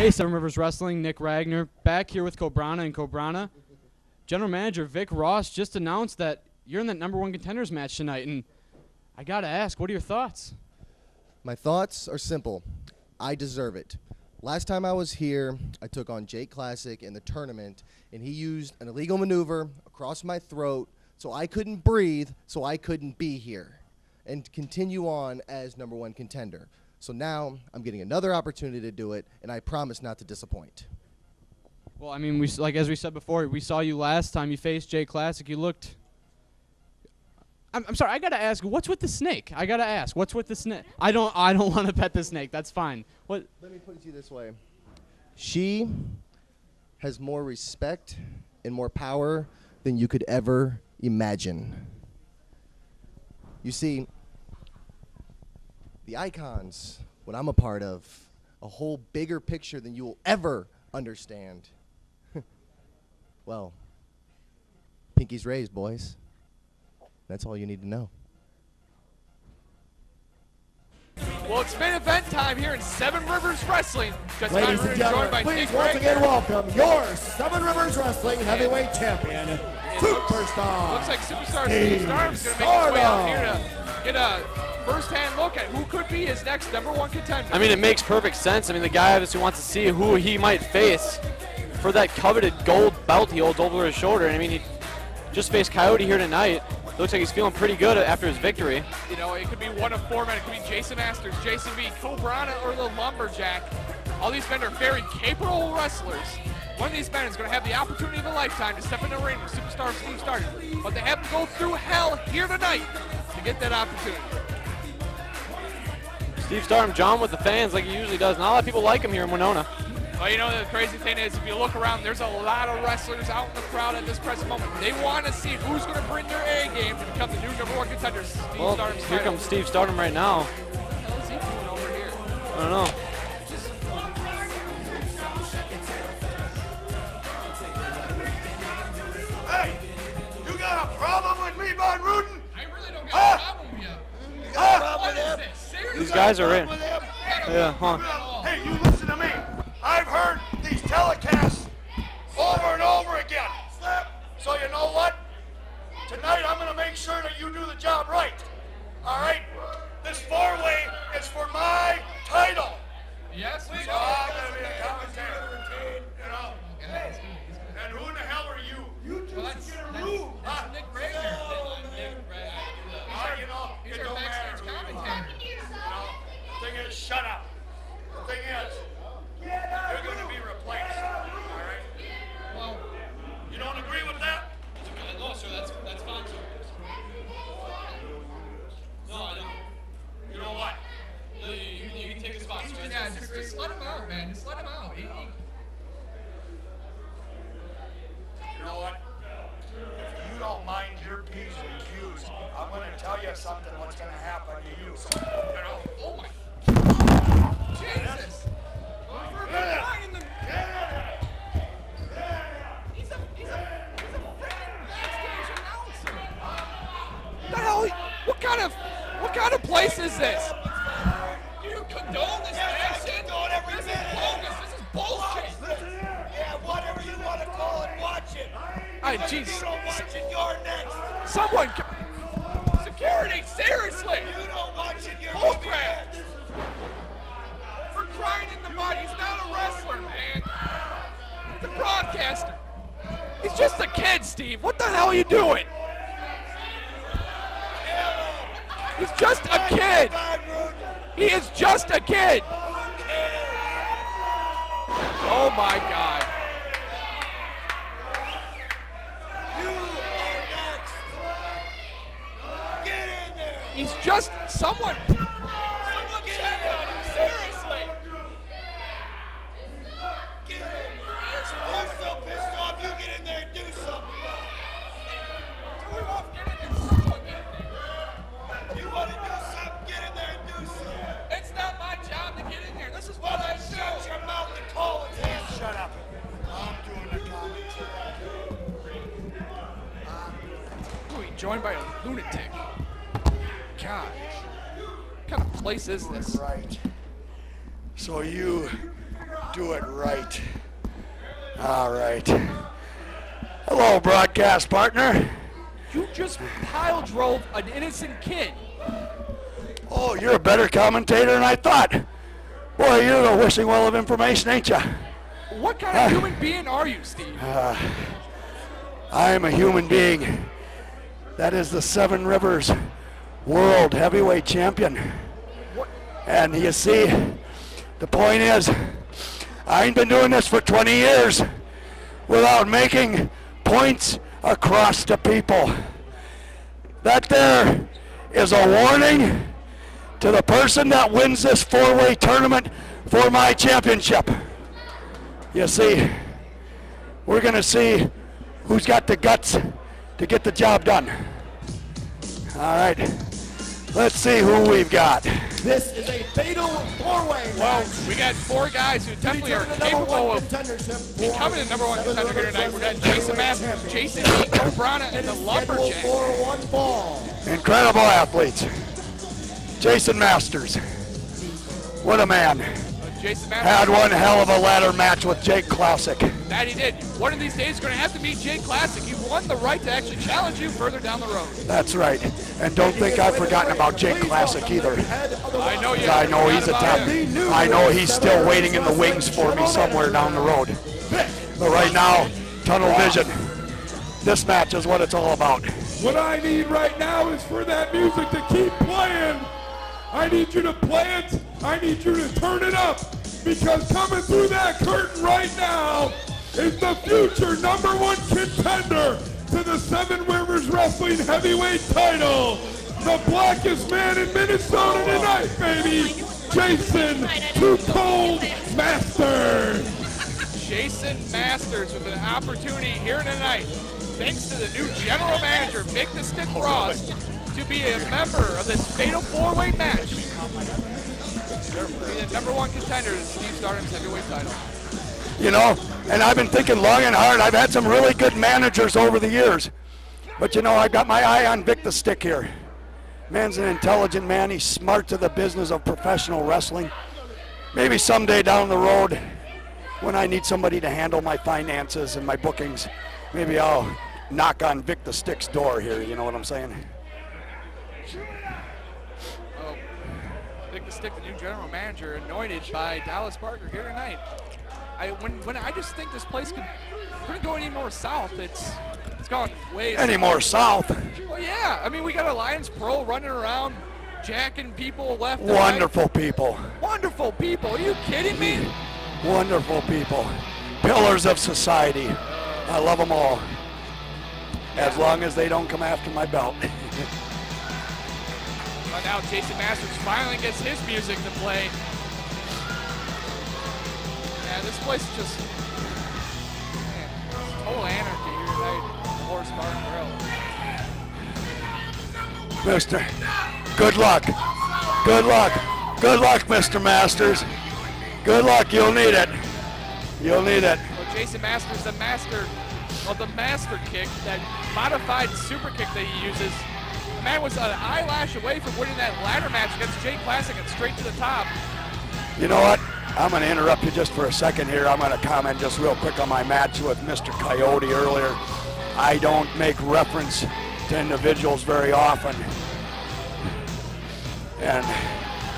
Hey, Seven Rivers Wrestling, Nick Ragnar, back here with Cobrana and Cobrana. General Manager Vic Ross just announced that you're in that number one contenders match tonight, and I gotta ask, what are your thoughts? My thoughts are simple. I deserve it. Last time I was here, I took on Jake Classic in the tournament, and he used an illegal maneuver across my throat so I couldn't breathe, so I couldn't be here and continue on as number one contender. So now I'm getting another opportunity to do it, and I promise not to disappoint. Well, I mean, we like as we said before, we saw you last time you faced Jay Classic. You looked. I'm, I'm sorry. I gotta ask, what's with the snake? I gotta ask, what's with the snake? I don't. I don't want to pet the snake. That's fine. What? Let me put it to you this way. She has more respect and more power than you could ever imagine. You see, the icons, what I'm a part of, a whole bigger picture than you will ever understand. well, pinky's raised, boys. That's all you need to know. Well, it's main event time here in Seven Rivers Wrestling. Just Ladies got and joined gentlemen, by please Nick once Ragnar. again welcome your Seven Rivers Wrestling Heavyweight Champion, It looks- Superstar. Looks like superstar Steve Steve Stardom's going to make his way out here to get a first-hand look at who could be his next number one contender. I mean, it makes perfect sense. I mean, the guy obviously wants to see who he might face for that coveted gold belt he holds over his shoulder. And I mean, he just faced Coyote here tonight. Looks like he's feeling pretty good after his victory. You know, it could be one of four men. It could be Jaysin Masters, Jason V, Cobrana, or the Lumberjack. All these men are very capable wrestlers. One of these men is going to have the opportunity of a lifetime to step in the ring with superstar Steve Stardom. But they have to go through hell here tonight to get that opportunity. Steve Stardom, John with the fans like he usually does. Not a lot of people like him here in Winona. Well, you know, the crazy thing is, if you look around, there's a lot of wrestlers out in the crowd at this present moment. They want to see who's going to bring their A game to become the new number one contender. Steve Well, Stardom's here title. comes Steve Stardom right now. What the hell is he doing over here? I don't know. Hey, you got a problem with me, Von Ruden? I really don't got Ah! a problem with you. You got a problem What with is him? this? Seriously? These guys are in. With? Yeah, huh? Hey, you listen to me. I've heard these telecasts over and over again. So you know what? Tonight I'm gonna make sure that you do the job right. All right? This four-way is for my title. Yes, we So I'm gonna be a commentator. You know? And who in the hell are you? You two Well, that's, get a that's, room. that's Nick Ragnar. Nick Ragnar. Ah, you know, He's it our don't backstage matter. commentator. You know, thing is, shut up. The thing is, you're going to be replaced. All right? Well, You don't agree with that? no, sir, that's, that's fine, sir. No, I don't. You know what? You, you, you can take a spot, sir. Yeah, just, just let him out, man. Just let him out. He, he, You know what? If you don't mind your P's and Q's, I'm going to tell you something what's going to happen to you. You know? oh my. Jesus. Well, for a Yeah. guy in the- He's a, he's a, he's a freaking backstage announcer. The hell? What kind of, what kind of place is this? Do you condone this action? condone every This is minute. bogus. This is bullshit. Listen here. Yeah, whatever you want to call it, watch it. Ay, But if jeez. you don't watch it, you're next. Someone, c- security, seriously. You don't watch it, you're Bull gonna be crap. next. For crying in the mud, he's not a wrestler, man. He's a broadcaster. He's just a kid, Steve. What the hell are you doing? He's just a kid. He is just a kid. Oh my God. You are next. Get in there. He's just someone. Place is this? Right. So you do it right. All right. Hello, broadcast partner. You just pile drove an innocent kid. Oh, you're a better commentator than I thought. Boy, you're the wishing well of information, ain't you? What kind of ah. human being are you, Steve? Ah. I am a human being. That is the Seven Rivers World Heavyweight Champion. And you see, the point is, I ain't been doing this for 20 years without making points across to people. That there is a warning to the person that wins this four-way tournament for my championship. You see, we're going to see who's got the guts to get the job done. All right, let's see who we've got. This is a fatal four-way Well, match. we got four guys who definitely are Featuring the number capable of contendership for becoming the number one Seven contender here Rivers tonight. We got Jason Heavyweight Masters, Champion. Jason V, Cobrana, and the is scheduled Lumberjack. for one fall. Incredible athletes. Jaysin Masters. What a man. Uh, Jason Had one hell of a ladder match with Jake Classic. That he did. One of these days, you're going to have to meet Jay Classic. You won the right to actually challenge you further down the road. That's right. And don't think I've forgotten about Jake Classic either. I know you. I know he's a forgot top. I know he's still waiting in the wings for me somewhere down the road. But right now, tunnel vision. This match is what it's all about. What I need right now is for that music to keep playing. I need you to play it. I need you to turn it up. Because coming through that curtain right now is the future number one contender to the Seven Rivers Wrestling Heavyweight title. The blackest man in Minnesota tonight, baby. Jaysin Too Cold Masters. Jaysin Masters with an opportunity here tonight, thanks to the new general manager, Vic the Stick Ross, to be a member of this fatal four-way match. Be the number one contender to Steve Stardom's heavyweight title. You know, and I've been thinking long and hard. I've had some really good managers over the years. But you know, I've got my eye on Vic the Stick here. Man's an intelligent man. He's smart to the business of professional wrestling. Maybe someday down the road, when I need somebody to handle my finances and my bookings, maybe I'll knock on Vic the Stick's door here. You know what I'm saying? Oh, Vic the Stick, the new general manager, anointed by Dallas Parker here tonight. I when when I just think this place could couldn't go any more south. It's it's gone way Any more south? Well, yeah. I mean, we got Alliance Pro running around, jacking people left. and right. Wonderful people. Wonderful people. Are you kidding me? Wonderful people. Pillars of society. I love them all. As long as they don't come after my belt. But now Jaysin Masters finally gets his music to play. Yeah, this place is just man, total anarchy here tonight. Horse Bar and Grill. Mister, good luck. Good luck. Good luck, Mr. Masters. Good luck. You'll need it. You'll need it. Well, Jaysin Masters, the master of the master kick, that modified super kick that he uses. The man was an eyelash away from winning that ladder match against Jay Classic and straight to the top. You know what? I'm going to interrupt you just for a second here. I'm going to comment just real quick on my match with Mr. Coyote earlier. I don't make reference to individuals very often. And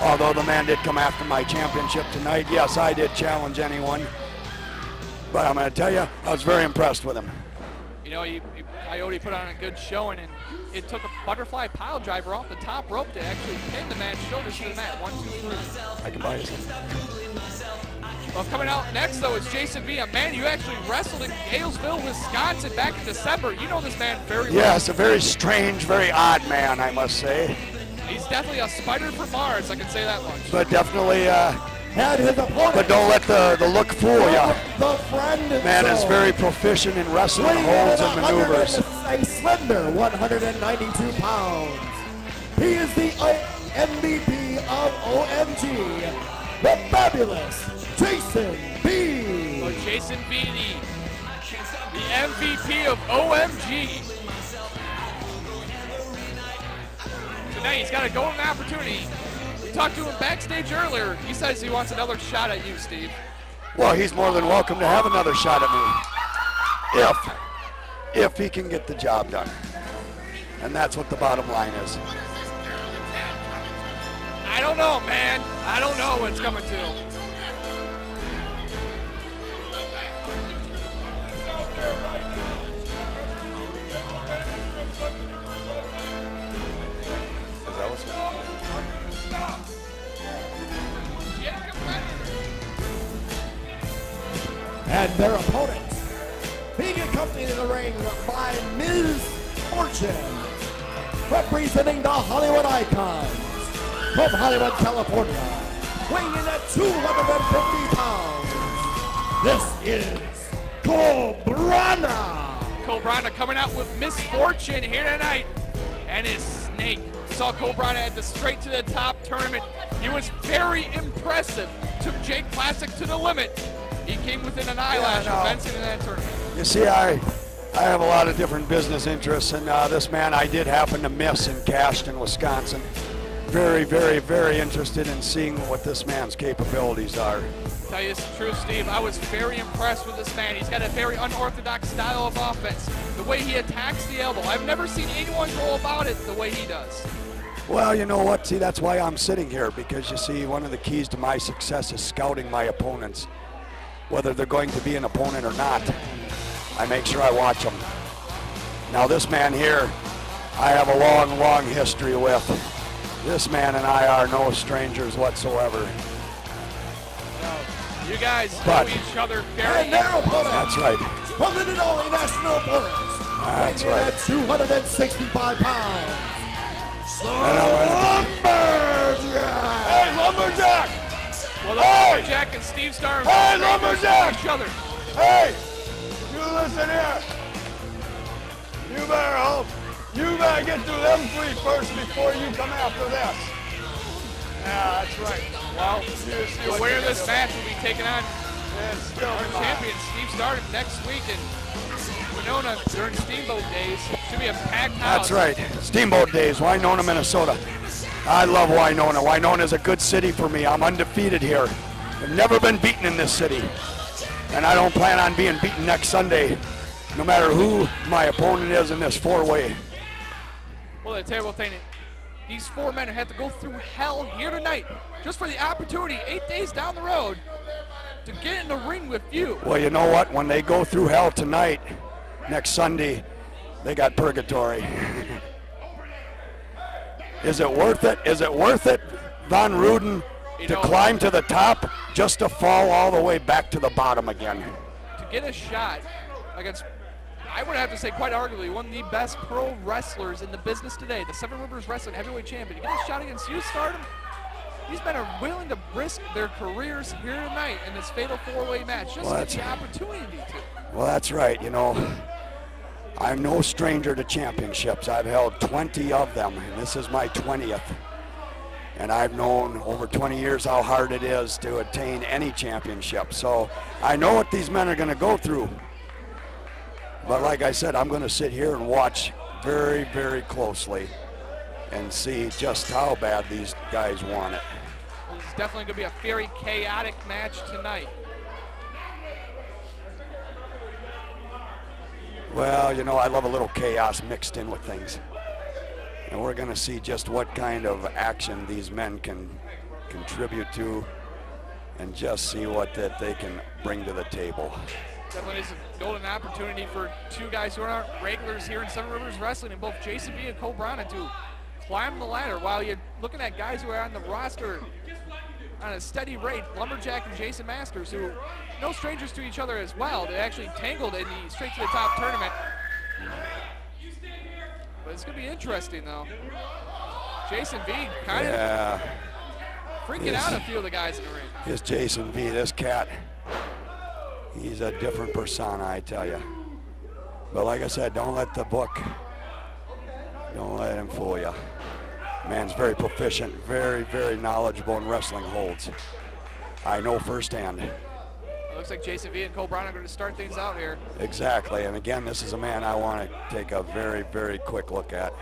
although the man did come after my championship tonight, yes, I did challenge anyone. But I'm going to tell you, I was very impressed with him. You know, he, he, Coyote put on a good showing, and it took a butterfly pile driver off the top rope to actually pin the man's shoulders to the mat. One, two, three. I can buy you some. Well, coming out next, though, is Jason V, a man you actually wrestled in Galesville, Wisconsin back in December. You know this man very well. Yes, a very strange, very odd man, I must say. He's definitely a spider from Mars, I can say that much. But definitely, uh, Had his opponent. but don't let the, the look fool you. The friend Man is very proficient in wrestling Weighing holds at and maneuvers. A slender 192 pounds. He is the uh, MVP of OMG, the fabulous Jason B. Or Jason V, the, the MVP of OMG. Tonight he's got a golden opportunity. We talked to him backstage earlier. He says he wants another shot at you, Steve. Well, he's more than welcome to have another shot at me. If, if he can get the job done. And that's what the bottom line is. I don't know, man. I don't know what's coming to. And their opponents, being accompanied in the ring by Ms. Fortune, representing the Hollywood Icons from Hollywood, California, weighing at 250 pounds. This is Cobrana. Cobrana coming out with Ms. Fortune here tonight and his snake. Saw Cobrana at the straight to the top tournament. He was very impressive. Took Jake Classic to the limit. He came within an eyelash Yeah, of. Benson in that tournament. You see, I, I have a lot of different business interests, and uh, this man I did happen to miss in Cashton, Wisconsin. Very, very, very interested in seeing what this man's capabilities are. Tell you the truth, Steve. I was very impressed with this man. He's got a very unorthodox style of offense. The way he attacks the elbow. I've never seen anyone go about it the way he does. Well, you know what? See, that's why I'm sitting here because you see, one of the keys to my success is scouting my opponents. Whether they're going to be an opponent or not, I make sure I watch them. Now, this man here, I have a long, long history with. This man and I are no strangers whatsoever. You guys But- know each other very And their opponent, That's right. from the Denali National Forest, That's weighing in right. at 265 pounds. Lumberjack. Hey, Lumberjack! Well, the Hey! Lumberjack and Steve Star Hey, are Lumberjack! each other. Hey, you listen here. You better hope. You better get through them three first before you come after this. Yeah, that's right. Well, the winner of this match will be taking on still our champion, Steve Stardom, next week in Winona during Steamboat Days. Should be a packed house. That's right. Steamboat Days, Winona, Minnesota. I love Winona. Winona is a good city for me. I'm undefeated here. I've never been beaten in this city. And I don't plan on being beaten next Sunday, no matter who my opponent is in this four-way. Well, the terrible thing, these four men have to go through hell here tonight just for the opportunity, eight days down the road, to get in the ring with you. Well, you know what? When they go through hell tonight, next Sunday, they got purgatory. Is it worth it? Is it worth it, Von Ruden, You to know- climb to the top just to fall all the way back to the bottom again? To get a shot against, I would have to say, quite arguably, one of the best pro wrestlers in the business today, the Seven Rivers Wrestling Heavyweight Champion. To get a shot against you, Stardom, these men are willing to risk their careers here tonight in this fatal four-way match just Well, to get the that's- opportunity to. Well, that's right. You know, I'm no stranger to championships. I've held 20 of them, and this is my 20th. And I've known over 20 years how hard it is to attain any championship. So I know what these men are going to go through. But like I said, I'm going to sit here and watch very, very closely and see just how bad these guys want it. It's definitely going to be a very chaotic match tonight. Well, you know, I love a little chaos mixed in with things. And we're going to see just what kind of action these men can contribute to and just see what that they can bring to the table. Definitely is a golden opportunity for two guys who aren't regulars here in Seven Rivers Wrestling, and both Jason B and Cobrana to climb the ladder. While you're looking at guys who are on the roster on a steady rate, Lumberjack and Jaysin Masters, who no strangers to each other as well. They actually tangled in the straight to the top tournament. But it's gonna be interesting though. Jason B kind of freaking yes. out a few of the guys in the ring. this Jason B, this cat, he's a different persona, I tell you. But like I said, don't let the book, don't let him fool you. Man's very proficient, very, very knowledgeable in wrestling holds. I know firsthand. It looks like Jason V and Cobrana are going to start things out here. Exactly, and again, this is a man I want to take a very, very quick look at.